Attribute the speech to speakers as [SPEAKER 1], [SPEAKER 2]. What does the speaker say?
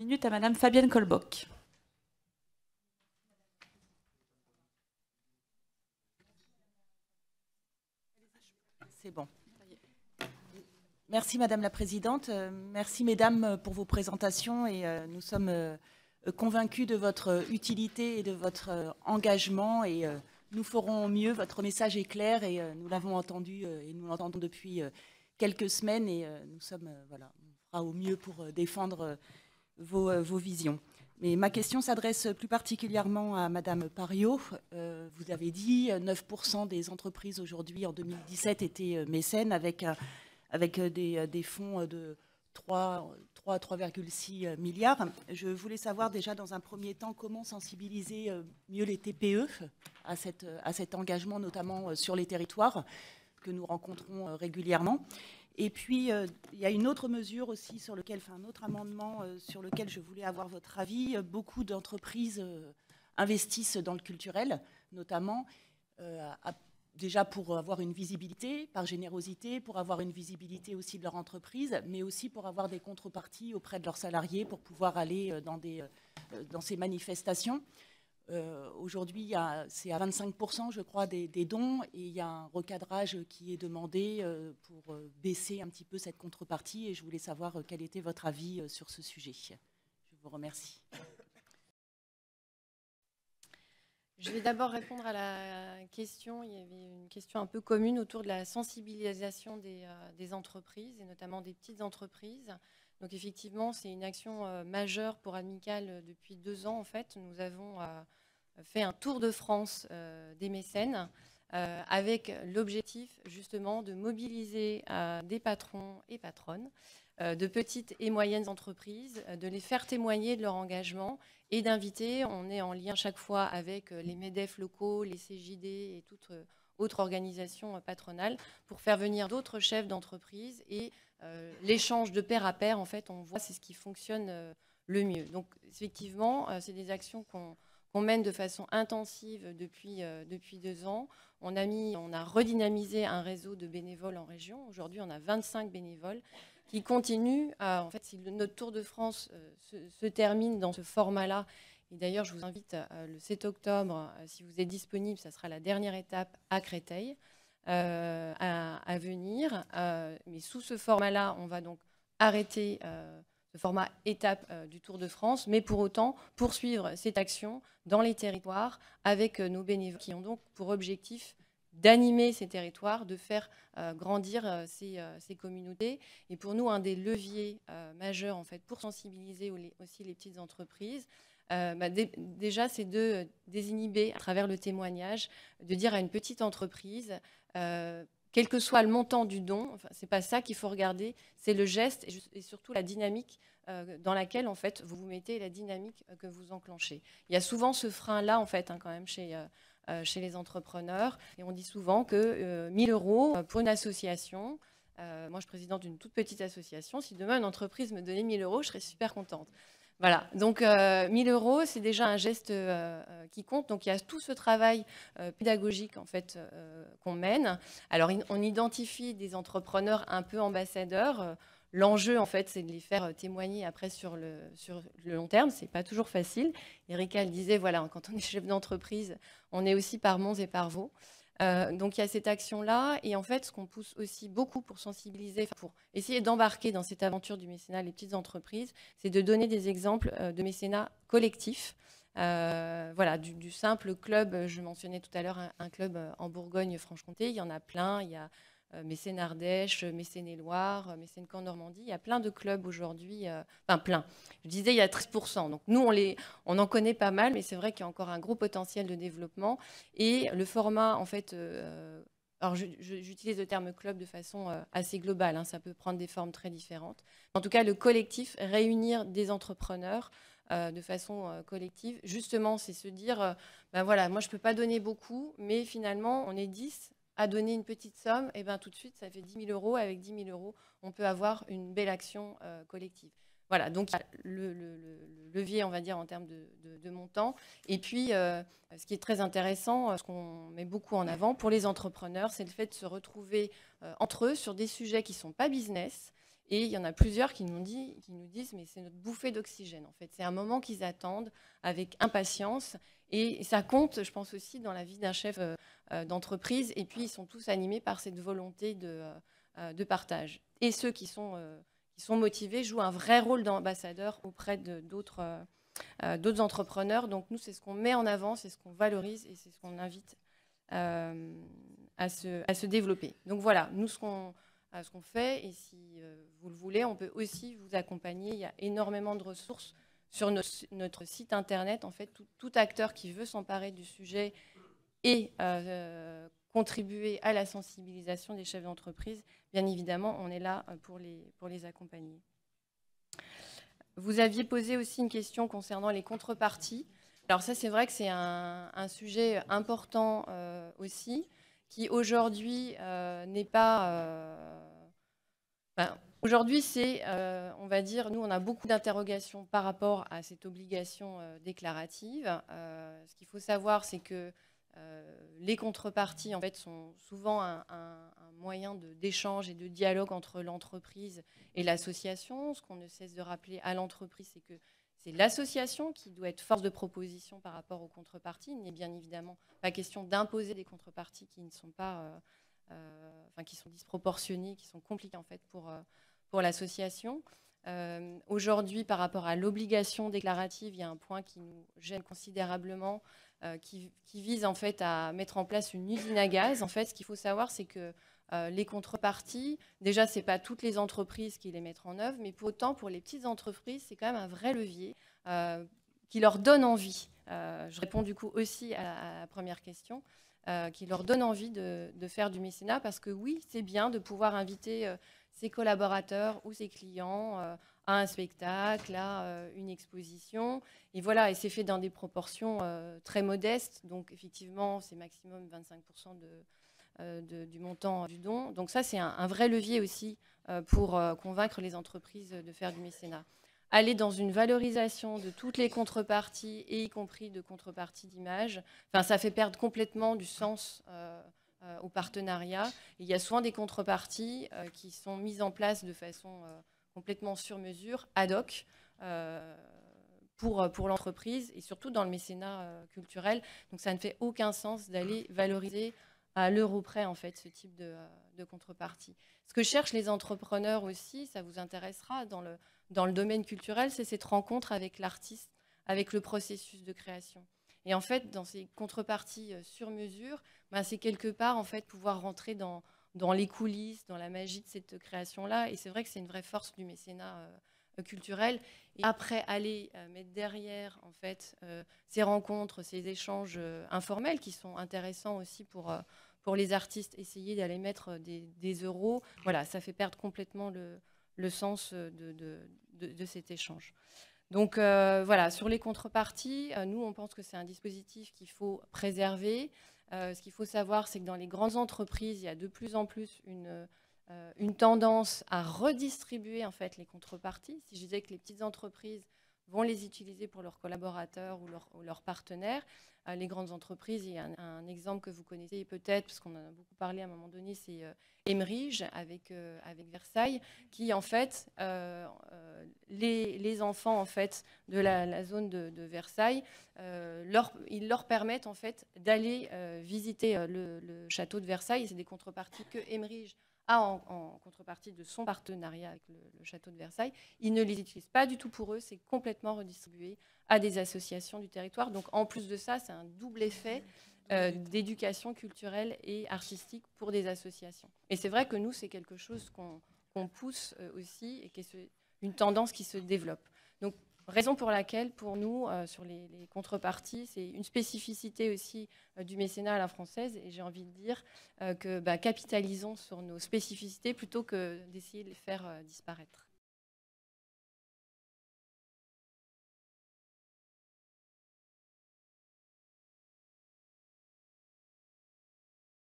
[SPEAKER 1] Minute à Madame Fabienne Colbock.
[SPEAKER 2] C'est bon. Merci Madame la Présidente. Euh, merci Mesdames pour vos présentations et euh, nous sommes euh, convaincus de votre utilité et de votre engagement et nous ferons mieux. Votre message est clair et nous l'avons entendu et nous l'entendons depuis quelques semaines et nous sommes, voilà, fera au mieux pour défendre vos, vos visions. Mais ma question s'adresse plus particulièrement à Madame Pario. vous avez dit 9% des entreprises aujourd'hui en 2017 étaient mécènes avec avec euh, euh, des, fonds euh, de 3, 3 3,6 milliards. Je voulais savoir déjà dans un premier temps comment sensibiliser mieux les TPE à, cette, à cet engagement, notamment sur les territoires que nous rencontrons régulièrement. Et puis, il y a une autre mesure aussi sur lequel, enfin un autre amendement sur lequel je voulais avoir votre avis. Beaucoup d'entreprises investissent dans le culturel, notamment déjà pour avoir une visibilité, par générosité, pour avoir une visibilité aussi de leur entreprise, mais aussi pour avoir des contreparties auprès de leurs salariés pour pouvoir aller euh, euh, dans ces manifestations. Euh, Aujourd'hui, c'est à 25%, je crois, des, dons, et il y a un recadrage qui est demandé pour baisser un petit peu cette contrepartie, et je voulais savoir quel était votre avis sur ce sujet. Je vous remercie.
[SPEAKER 3] Je vais d'abord répondre à la question. Il y avait une question un peu commune autour de la sensibilisation des, euh, entreprises et notamment des petites entreprises. Donc effectivement, c'est une action euh, majeure pour Amical depuis deux ans. En fait, nous avons euh, fait un tour de France des mécènes avec l'objectif justement de mobiliser des patrons et patronnes de petites et moyennes entreprises, de les faire témoigner de leur engagement et d'inviter. On est en lien chaque fois avec euh, les MEDEF locaux, les CJD et toute euh, autre organisation euh, patronale pour faire venir d'autres chefs d'entreprise et l'échange de pair à pair, en fait, on voit c'est ce qui fonctionne le mieux. Donc, effectivement, c'est des actions qu'on mène de façon intensive depuis, depuis deux ans. On a, redynamisé un réseau de bénévoles en région. Aujourd'hui, on a 25 bénévoles qui continue. en fait, si notre Tour de France euh, se, termine dans ce format-là, et d'ailleurs, je vous invite euh, le 7 octobre, euh, si vous êtes disponible, ça sera la dernière étape à Créteil à, venir. mais sous ce format-là, on va donc arrêter ce format étape du Tour de France, mais pour autant poursuivre cette action dans les territoires avec nos bénévoles qui ont donc pour objectif d'animer ces territoires, de faire euh, grandir euh, euh, ces, communautés. Et pour nous, un des leviers majeurs en fait, pour sensibiliser aussi les petites entreprises, bah, déjà, c'est de désinhiber à travers le témoignage, de dire à une petite entreprise, quel que soit le montant du don, enfin, ce n'est pas ça qu'il faut regarder, c'est le geste et, surtout la dynamique dans laquelle en fait, vous vous mettez la dynamique que vous enclenchez. Il y a souvent ce frein-là en fait, hein, quand même chez euh, chez les entrepreneurs. Et on dit souvent que 1000 euh, euros pour une association, euh, moi je suis présidente d'une toute petite association, si demain une entreprise me donnait 1000 euros, je serais super contente. Voilà, donc 1000 euros, c'est déjà un geste qui compte. Donc il y a tout ce travail pédagogique en fait qu'on mène. Alors on identifie des entrepreneurs un peu ambassadeurs. L'enjeu, en fait, c'est de les faire témoigner après sur le, sur le long terme. Ce n'est pas toujours facile. Erika le disait, voilà, quand on est chef d'entreprise, on est aussi par Mons et par Vaux. Euh, donc il y a cette action-là. Et en fait, ce qu'on pousse aussi beaucoup pour sensibiliser, pour essayer d'embarquer dans cette aventure du mécénat les petites entreprises, c'est de donner des exemples euh, de mécénat collectif. Euh, voilà, du, simple club, je mentionnais tout à l'heure un, un, club en Bourgogne-Franche-Comté, il y en a plein, il y a Mécène Ardèche, Mécène Loire, Mécène Camp Normandie. Il y a plein de clubs aujourd'hui, euh, enfin plein. Je disais, il y a 13%. Donc nous, on, les, on en connaît pas mal, mais c'est vrai qu'il y a encore un gros potentiel de développement. Et le format, en fait, euh, alors j'utilise le terme club de façon assez globale, hein, ça peut prendre des formes très différentes. En tout cas, le collectif, réunir des entrepreneurs de façon collective, justement, c'est se dire, ben voilà, moi je ne peux pas donner beaucoup, mais finalement, on est 10 à donner une petite somme, et eh ben tout de suite, ça fait 10 000 euros. Avec 10 000 euros, on peut avoir une belle action euh, collective. Voilà, donc le, levier, on va dire, en termes de, montant. Et puis, euh, ce qui est très intéressant, euh, ce qu'on met beaucoup en avant pour les entrepreneurs, c'est le fait de se retrouver entre eux sur des sujets qui ne sont pas business Et il y en a plusieurs qui nous, qui nous disent, mais c'est notre bouffée d'oxygène, en fait. C'est un moment qu'ils attendent avec impatience. Et ça compte, je pense aussi, dans la vie d'un chef d'entreprise. Et puis, ils sont tous animés par cette volonté de, de partage. Et ceux qui sont, motivés jouent un vrai rôle d'ambassadeur auprès d'autres euh, entrepreneurs. Donc nous, c'est ce qu'on met en avant, c'est ce qu'on valorise et c'est ce qu'on invite euh, à, se, développer. Donc voilà, nous, ce qu'on qu'on fait, et si euh, vous le voulez, on peut aussi vous accompagner. Il y a énormément de ressources sur notre, site internet. En fait, tout, acteur qui veut s'emparer du sujet et contribuer à la sensibilisation des chefs d'entreprise, bien évidemment, on est là pour les, pour les accompagner. Vous aviez posé aussi une question concernant les contreparties. Alors ça, c'est vrai que c'est un, sujet important euh, aussi, qui aujourd'hui euh, n'est pas... Euh, aujourd'hui, c'est, on va dire, nous, on a beaucoup d'interrogations par rapport à cette obligation déclarative. ce qu'il faut savoir, c'est que les contreparties, en fait, sont souvent un, moyen d'échange et de dialogue entre l'entreprise et l'association. Ce qu'on ne cesse de rappeler à l'entreprise, c'est que c'est l'association qui doit être force de proposition par rapport aux contreparties. Il n'est bien évidemment pas question d'imposer des contreparties qui ne sont pas, euh, euh, enfin, qui sont disproportionnées, qui sont compliquées en fait pour, euh, pour l'association. Aujourd'hui, par rapport à l'obligation déclarative, il y a un point qui nous gêne considérablement, qui, qui, vise en fait à mettre en place une usine à gaz. En fait, ce qu'il faut savoir, c'est que euh, les contreparties, déjà, ce n'est pas toutes les entreprises qui les mettent en œuvre, mais pour autant, pour les petites entreprises, c'est quand même un vrai levier euh, qui leur donne envie. Euh, je réponds du coup aussi à la, première question. qui leur donne envie de, faire du mécénat parce que oui, c'est bien de pouvoir inviter ses collaborateurs ou ses clients un spectacle, à une exposition. Et voilà, et c'est fait dans des proportions très modestes. Donc effectivement, c'est maximum 25% de, euh, du montant du don. Donc ça, c'est un, vrai levier aussi euh, pour euh, convaincre les entreprises de faire du mécénat. Aller dans une valorisation de toutes les contreparties, et y compris de contreparties d'image, enfin, ça fait perdre complètement du sens au partenariat. il y a souvent des contreparties qui sont mises en place de façon complètement sur mesure, ad hoc, pour, pour l'entreprise et surtout dans le mécénat culturel. Donc ça ne fait aucun sens d'aller valoriser à l'euro près, en fait, ce type euh, de, contrepartie. Ce que cherchent les entrepreneurs aussi, ça vous intéressera dans le, dans le domaine culturel, c'est cette rencontre avec l'artiste, avec le processus de création. Et en fait, dans ces contreparties euh, sur mesure, ben, c'est quelque part, en fait, pouvoir rentrer dans, dans les coulisses, dans la magie de cette création-là. Et c'est vrai que c'est une vraie force du mécénat euh, culturel. Et après, aller mettre derrière, en fait, ces rencontres, ces échanges informels qui sont intéressants aussi pour pour les artistes, essayer d'aller mettre des, euros, voilà, ça fait perdre complètement le, sens de, de, cet échange. Donc euh, voilà, sur les contreparties, euh, nous, on pense que c'est un dispositif qu'il faut préserver. Euh, ce qu'il faut savoir, c'est que dans les grandes entreprises, il y a de plus en plus une, une tendance à redistribuer en fait les contreparties. Si je disais que les petites entreprises vont les utiliser pour leurs collaborateurs ou leurs partenaires, les grandes entreprises. Il y a un, exemple que vous connaissez peut-être, parce qu'on en a beaucoup parlé à un moment donné, c'est euh, Emerige euh, avec Versailles, qui en fait, euh, les, enfants en fait, de la, zone de, Versailles, leur, ils leur permettent en fait d'aller visiter le, château de Versailles. C'est des contreparties que Emerige en, contrepartie de son partenariat avec le, château de Versailles. Ils ne les utilisent pas du tout pour eux, c'est complètement redistribué à des associations du territoire. Donc en plus de ça, c'est un double effet euh, d'éducation culturelle et artistique pour des associations. Et c'est vrai que nous, c'est quelque chose qu'on pousse euh, aussi et qui est une tendance qui se développe. Donc Raison pour laquelle, pour nous, euh, sur les, contreparties, c'est une spécificité aussi euh, du mécénat à la française. Et j'ai envie de dire euh, que bah, capitalisons sur nos spécificités plutôt que d'essayer de les faire disparaître.